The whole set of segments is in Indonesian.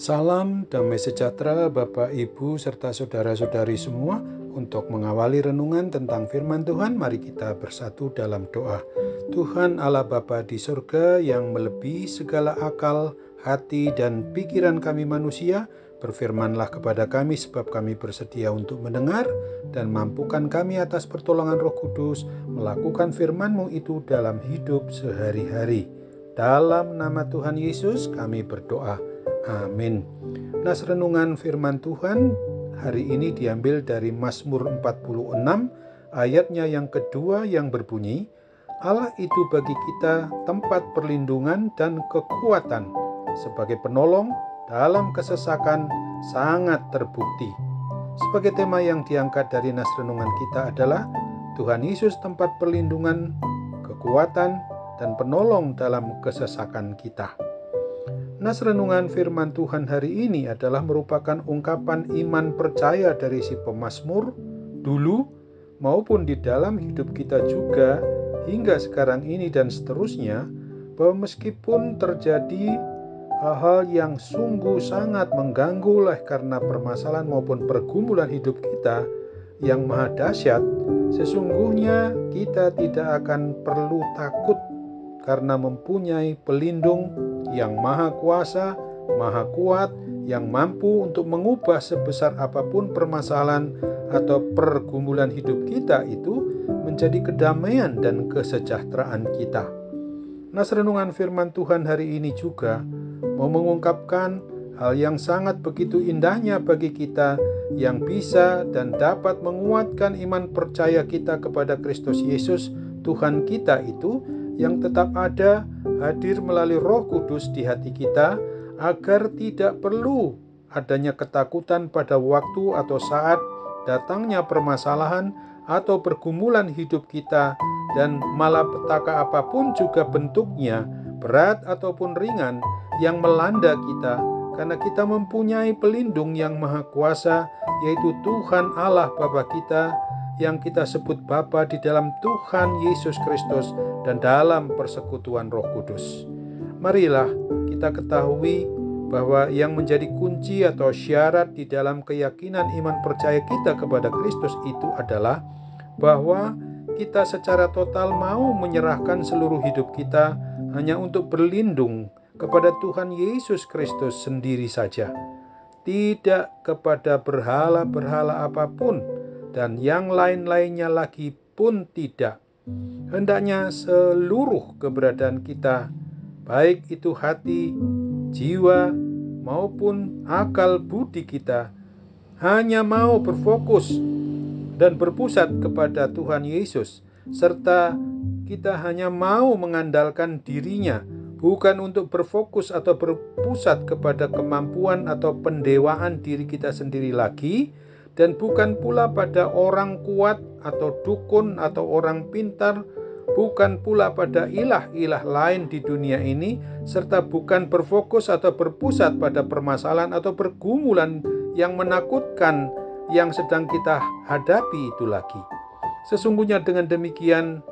Salam damai sejahtera Bapak, Ibu, serta saudara-saudari semua. Untuk mengawali renungan tentang firman Tuhan, mari kita bersatu dalam doa. Tuhan Allah Bapa di surga yang melebihi segala akal, hati, dan pikiran kami manusia, berfirmanlah kepada kami sebab kami bersedia untuk mendengar dan mampukan kami atas pertolongan roh kudus melakukan firman-Mu itu dalam hidup sehari-hari. Dalam nama Tuhan Yesus kami berdoa. Amin. Nas renungan firman Tuhan hari ini diambil dari Mazmur 46 ayatnya yang kedua yang berbunyi Allah itu bagi kita tempat perlindungan dan kekuatan sebagai penolong dalam kesesakan sangat terbukti. Sebagai tema yang diangkat dari nas renungan kita adalah Tuhan Yesus tempat perlindungan, kekuatan, dan penolong dalam kesesakan kita. Nas renungan firman Tuhan hari ini adalah merupakan ungkapan iman percaya dari si pemazmur dulu maupun di dalam hidup kita juga hingga sekarang ini dan seterusnya bahwa meskipun terjadi hal-hal yang sungguh sangat mengganggu oleh karena permasalahan maupun pergumulan hidup kita yang maha dahsyat, sesungguhnya kita tidak akan perlu takut karena mempunyai pelindung yang maha kuasa, maha kuat, yang mampu untuk mengubah sebesar apa pun permasalahan atau pergumulan hidup kita itu menjadi kedamaian dan kesejahteraan kita. Nas renungan firman Tuhan hari ini juga mau mengungkapkan hal yang sangat begitu indahnya bagi kita yang bisa dan dapat menguatkan iman percaya kita kepada Kristus Yesus Tuhan kita itu yang tetap ada hadir melalui Roh Kudus di hati kita agar tidak perlu adanya ketakutan pada waktu atau saat datangnya permasalahan atau pergumulan hidup kita dan malapetaka apa pun juga bentuknya berat ataupun ringan yang melanda kita karena kita mempunyai pelindung yang maha kuasa yaitu Tuhan Allah Bapa kita yang kita sebut Bapa di dalam Tuhan Yesus Kristus dan dalam persekutuan Roh Kudus. Marilah kita ketahui bahwa yang menjadi kunci atau syarat di dalam keyakinan iman percaya kita kepada Kristus itu adalah bahwa kita secara total mau menyerahkan seluruh hidup kita hanya untuk berlindung kepada Tuhan Yesus Kristus sendiri saja, tidak kepada berhala-berhala apa pun dan yang lain-lainnya lagi pun tidak. Hendaknya seluruh keberadaan kita, baik itu hati, jiwa, maupun akal budi kita, hanya mau berfokus dan berpusat kepada Tuhan Yesus, serta kita hanya mau mengandalkan dirinya, bukan untuk berfokus atau berpusat kepada kemampuan atau pendewaan diri kita sendiri lagi, dan bukan pula pada orang kuat atau dukun atau orang pintar, bukan pula pada ilah-ilah lain di dunia ini, serta bukan berfokus atau berpusat pada permasalahan atau pergumulan yang menakutkan yang sedang kita hadapi itu lagi. Sesungguhnya dengan demikian,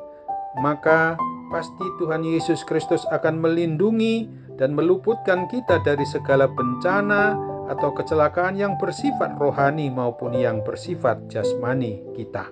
maka pasti Tuhan Yesus Kristus akan melindungi dan meluputkan kita dari segala bencana, atau kecelakaan yang bersifat rohani maupun yang bersifat jasmani kita.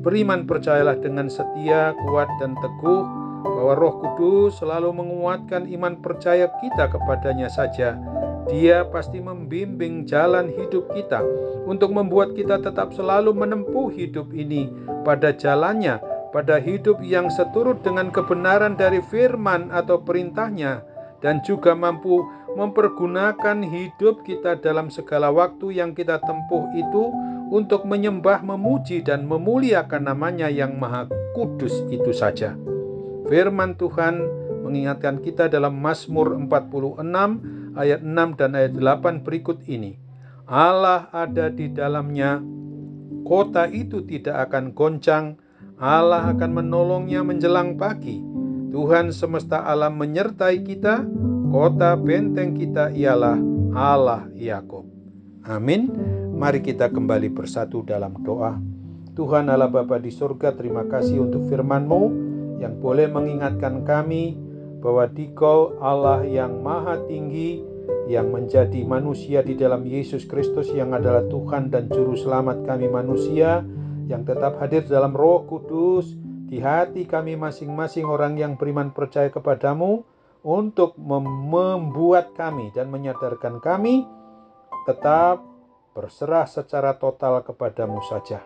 Beriman percayalah dengan setia, kuat, dan teguh bahwa Roh Kudus selalu menguatkan iman percaya kita kepadanya saja. Dia pasti membimbing jalan hidup kita untuk membuat kita tetap selalu menempuh hidup ini pada jalannya, pada hidup yang seturut dengan kebenaran dari firman atau perintahnya, dan juga mampu mempergunakan hidup kita dalam segala waktu yang kita tempuh itu untuk menyembah, memuji, dan memuliakan namanya yang maha kudus itu saja. Firman Tuhan mengingatkan kita dalam Mazmur 46 ayat 6 dan ayat 8 berikut ini. Allah ada di dalamnya, kota itu tidak akan goncang, Allah akan menolongnya menjelang pagi. Tuhan semesta alam menyertai kita, Kota benteng kita ialah Allah Yakub. Amin. Mari kita kembali bersatu dalam doa. Tuhan Allah Bapa di surga, terima kasih untuk firman-Mu yang boleh mengingatkan kami bahwa Dikau Allah yang maha tinggi yang menjadi manusia di dalam Yesus Kristus yang adalah Tuhan dan Juru Selamat kami manusia yang tetap hadir dalam roh kudus di hati kami masing-masing orang yang beriman percaya kepadamu untuk membuat kami dan menyadarkan kami tetap berserah secara total kepadamu saja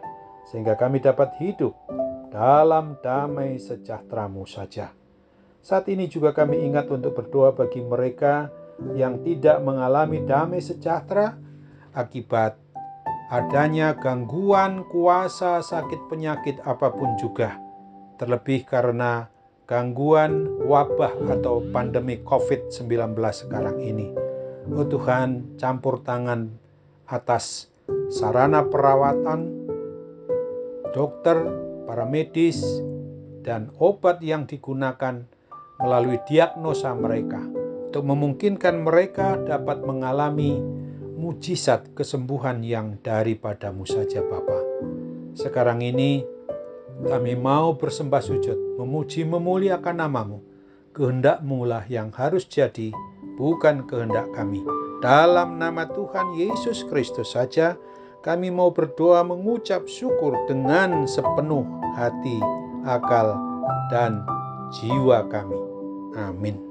sehingga kami dapat hidup dalam damai sejahteramu saja. Saat ini juga kami ingat untuk berdoa bagi mereka yang tidak mengalami damai sejahtera akibat adanya gangguan kuasa sakit penyakit apa pun juga. Terlebih karena gangguan wabah atau pandemi COVID-19 sekarang ini. Oh Tuhan, campur tangan atas sarana perawatan, dokter, para medis, dan obat yang digunakan melalui diagnosa mereka untuk memungkinkan mereka dapat mengalami mujizat kesembuhan yang daripadamu saja Bapa. Sekarang ini kami mau bersembah sujud, memuji memuliakan namamu. Kehendakmu lah yang harus jadi, bukan kehendak kami. Dalam nama Tuhan Yesus Kristus saja, kami mau berdoa mengucap syukur dengan sepenuh hati, akal, dan jiwa kami. Amin.